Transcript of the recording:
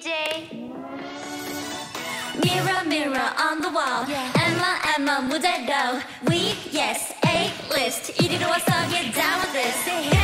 DJ. Mirror, mirror on the wall. Emma, Emma 무대로. We, yes, A list. 이리로 와서 get down with this.